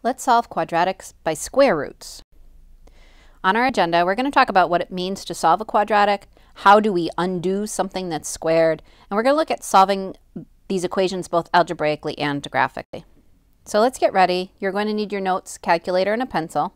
Let's solve quadratics by square roots. On our agenda, we're going to talk about what it means to solve a quadratic, how do we undo something that's squared, and we're going to look at solving these equations both algebraically and graphically. So let's get ready. You're going to need your notes, calculator, and a pencil.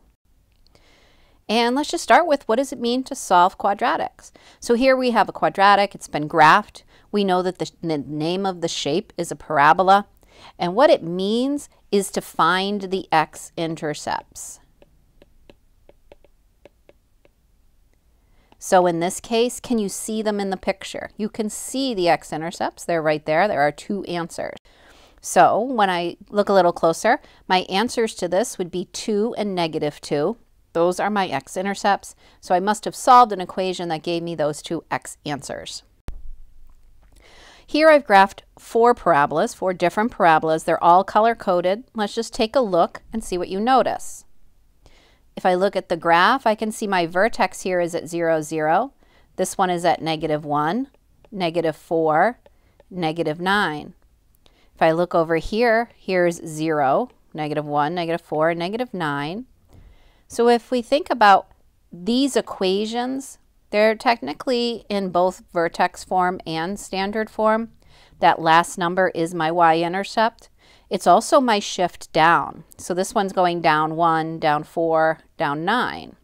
And let's just start with what does it mean to solve quadratics? So here we have a quadratic, it's been graphed. We know that the, the name of the shape is a parabola. And what it means is to find the x-intercepts. So in this case, can you see them in the picture? You can see the x-intercepts. They're right there. There are two answers. So when I look a little closer, my answers to this would be 2 and negative 2. Those are my x-intercepts. So I must have solved an equation that gave me those two x answers. Here I've graphed four parabolas, four different parabolas. They're all color-coded. Let's just take a look and see what you notice. If I look at the graph, I can see my vertex here is at 0, 0. This one is at negative 1, negative 4, negative 9. If I look over here, here's 0, negative 1, negative 4, negative 9. So if we think about these equations, they're technically in both vertex form and standard form. That last number is my y-intercept. It's also my shift down. So this one's going down 1, down 4, down 9.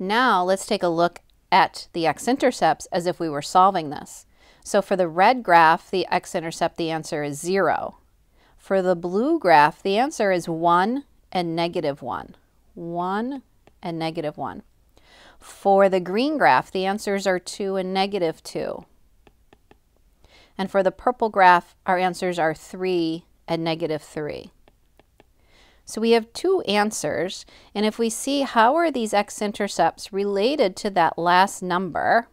Now let's take a look at the x-intercepts as if we were solving this. So for the red graph, the x-intercept, the answer is 0. For the blue graph, the answer is 1 and negative 1. 1 and negative 1. For the green graph, the answers are 2 and negative 2. And for the purple graph, our answers are 3 and negative 3. So we have two answers, and if we see how are these x-intercepts related to that last number,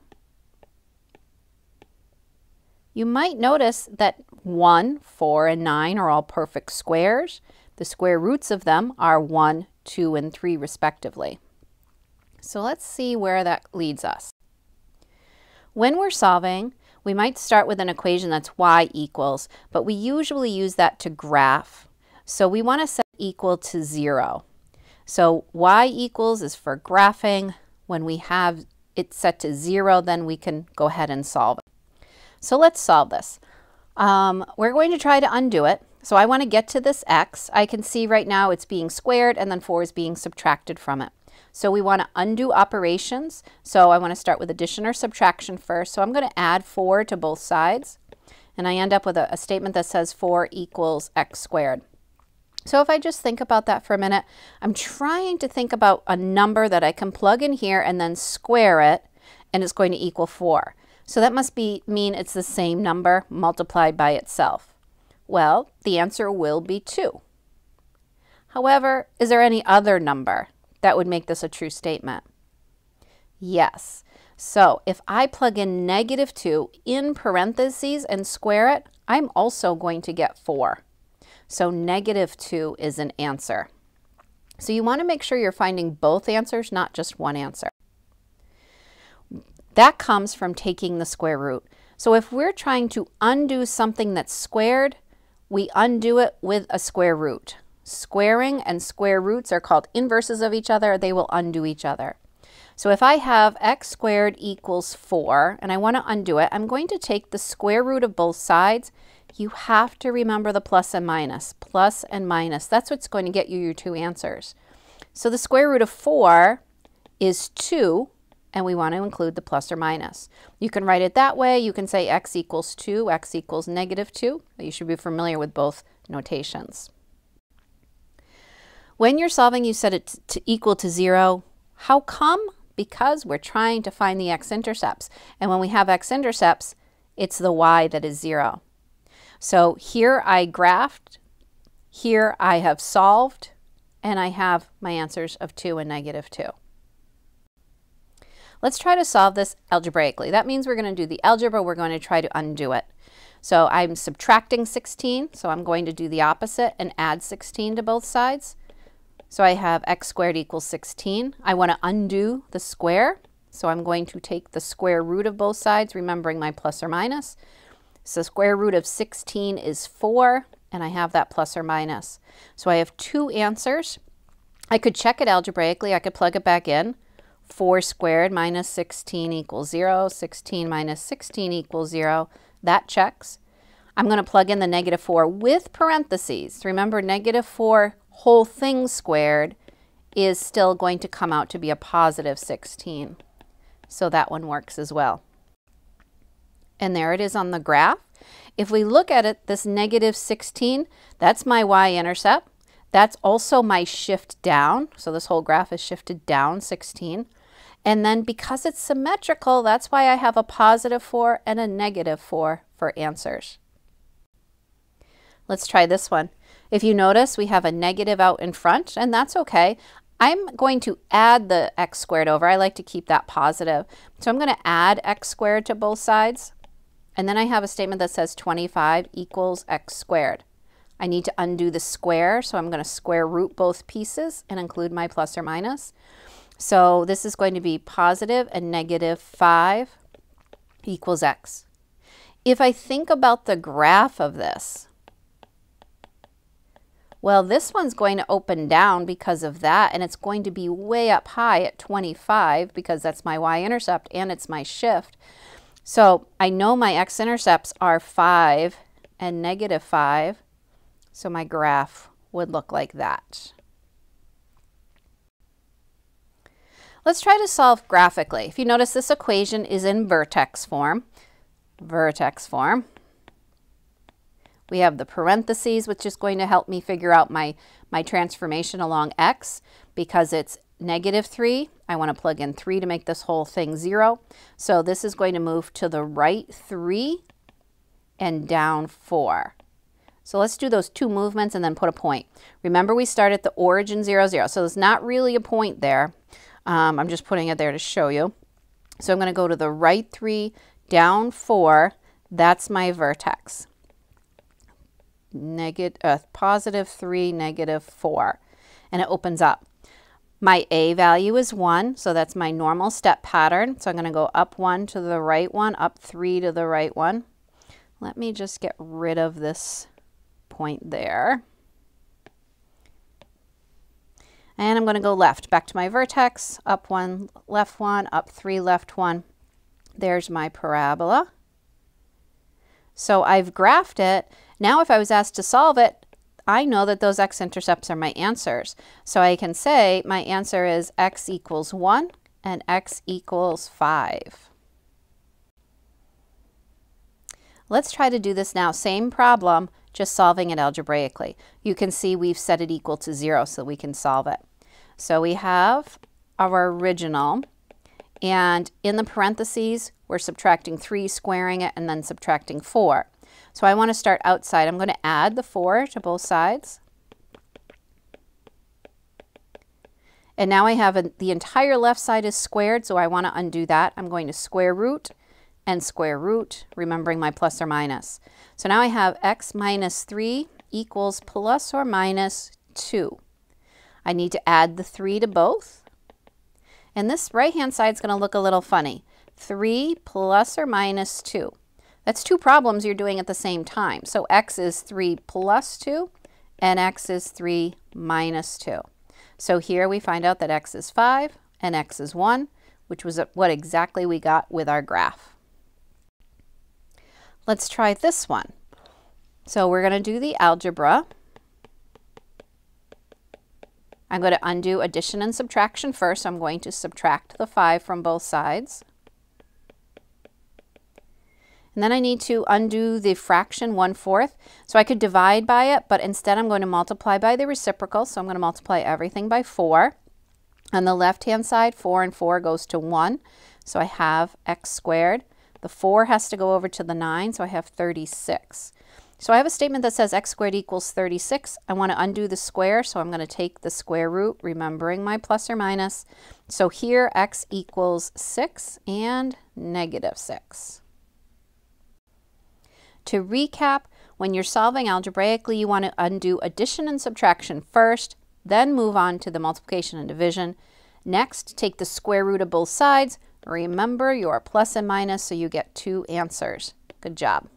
you might notice that 1, 4, and 9 are all perfect squares. The square roots of them are 1, 2, and 3 respectively. So let's see where that leads us. When we're solving, we might start with an equation that's y equals, but we usually use that to graph. So we want to set equal to 0. So y equals is for graphing. When we have it set to 0, then we can go ahead and solve it. So let's solve this. Um, we're going to try to undo it. So I want to get to this x. I can see right now it's being squared and then 4 is being subtracted from it. So we want to undo operations. So I want to start with addition or subtraction first. So I'm going to add 4 to both sides. And I end up with a, a statement that says 4 equals x squared. So if I just think about that for a minute, I'm trying to think about a number that I can plug in here and then square it, and it's going to equal 4. So that must be mean it's the same number multiplied by itself. Well, the answer will be 2. However, is there any other number that would make this a true statement? Yes. So if I plug in negative 2 in parentheses and square it, I'm also going to get 4. So negative 2 is an answer. So you want to make sure you're finding both answers, not just one answer. That comes from taking the square root. So if we're trying to undo something that's squared, we undo it with a square root. Squaring and square roots are called inverses of each other. They will undo each other. So if I have x squared equals 4 and I want to undo it, I'm going to take the square root of both sides. You have to remember the plus and minus. Plus and minus. That's what's going to get you your two answers. So the square root of 4 is 2 and we want to include the plus or minus. You can write it that way. You can say x equals 2, x equals negative 2. You should be familiar with both notations. When you're solving, you set it to equal to zero. How come? Because we're trying to find the x-intercepts. And when we have x-intercepts, it's the y that is zero. So here I graphed, here I have solved, and I have my answers of 2 and negative 2. Let's try to solve this algebraically. That means we're going to do the algebra. We're going to try to undo it. So I'm subtracting 16, so I'm going to do the opposite and add 16 to both sides. So I have x squared equals 16. I want to undo the square. So I'm going to take the square root of both sides, remembering my plus or minus. So square root of 16 is 4, and I have that plus or minus. So I have two answers. I could check it algebraically. I could plug it back in. 4 squared minus 16 equals 0. 16 minus 16 equals 0. That checks. I'm going to plug in the negative 4 with parentheses. Remember, negative 4 whole thing squared is still going to come out to be a positive 16. So that one works as well. And there it is on the graph. If we look at it, this negative 16, that's my y-intercept. That's also my shift down. So this whole graph is shifted down 16. And then because it's symmetrical, that's why I have a positive 4 and a negative 4 for answers. Let's try this one. If you notice, we have a negative out in front, and that's okay. I'm going to add the x squared over. I like to keep that positive. So I'm going to add x squared to both sides. And then I have a statement that says 25 equals x squared. I need to undo the square, so I'm going to square root both pieces and include my plus or minus. So this is going to be positive and negative 5 equals x. If I think about the graph of this, well, this one's going to open down because of that, and it's going to be way up high at 25 because that's my y-intercept and it's my shift. So I know my x-intercepts are 5 and negative 5, so my graph would look like that. Let's try to solve graphically. If you notice this equation is in vertex form, vertex form. We have the parentheses, which is going to help me figure out my, my transformation along x because it's negative 3. I want to plug in 3 to make this whole thing 0. So this is going to move to the right 3 and down 4. So let's do those two movements and then put a point. Remember we start at the origin 0, 0. So there's not really a point there. Um, I'm just putting it there to show you. So I'm going to go to the right 3, down 4. That's my vertex. Negative, uh, positive 3, negative 4. And it opens up. My A value is 1, so that's my normal step pattern. So I'm going to go up 1 to the right one, up 3 to the right one. Let me just get rid of this point there. And I'm going to go left, back to my vertex, up one, left one, up three, left one. There's my parabola. So I've graphed it. Now if I was asked to solve it, I know that those x-intercepts are my answers. So I can say my answer is x equals 1 and x equals 5. Let's try to do this now. Same problem, just solving it algebraically. You can see we've set it equal to 0 so we can solve it. So we have our original, and in the parentheses, we're subtracting 3, squaring it, and then subtracting 4. So I want to start outside. I'm going to add the 4 to both sides. And now I have a, the entire left side is squared, so I want to undo that. I'm going to square root and square root, remembering my plus or minus. So now I have x minus 3 equals plus or minus 2. I need to add the 3 to both. And this right-hand side is going to look a little funny. 3 plus or minus 2. That's two problems you're doing at the same time. So x is 3 plus 2 and x is 3 minus 2. So here we find out that x is 5 and x is 1, which was what exactly we got with our graph. Let's try this one. So we're going to do the algebra. I'm going to undo addition and subtraction first. I'm going to subtract the 5 from both sides. And then I need to undo the fraction 1 fourth. So I could divide by it, but instead I'm going to multiply by the reciprocal. So I'm going to multiply everything by 4. On the left-hand side, 4 and 4 goes to 1. So I have x squared. The 4 has to go over to the 9, so I have 36. So I have a statement that says x squared equals 36. I want to undo the square, so I'm going to take the square root, remembering my plus or minus. So here x equals 6 and negative 6. To recap, when you're solving algebraically, you want to undo addition and subtraction first, then move on to the multiplication and division. Next, take the square root of both sides. Remember your plus and minus so you get two answers. Good job.